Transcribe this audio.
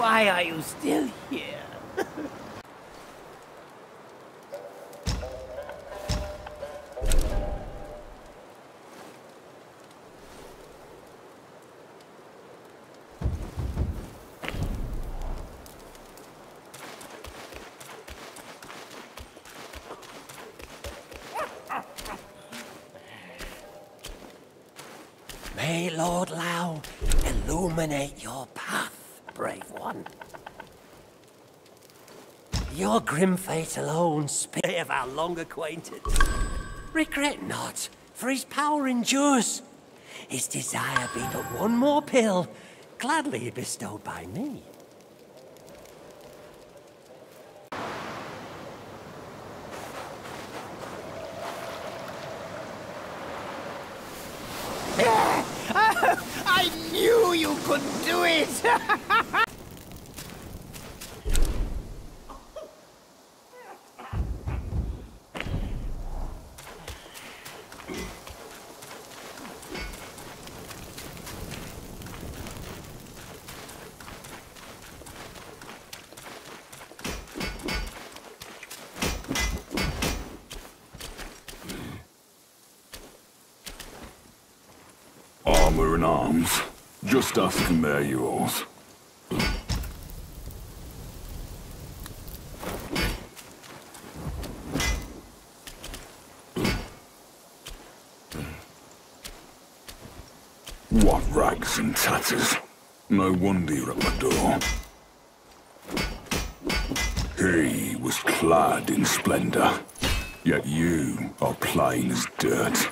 Why are you still here? May Lord Lao illuminate your path, brave one. Your grim fate alone speak of our long acquaintance. Regret not, for his power endures. His desire be but one more pill, gladly bestowed by me. I knew you could do it! Armor and arms. Just ask and they're yours. What rags and tatters. No wonder you're at my door. He was clad in splendor, yet you are plain as dirt.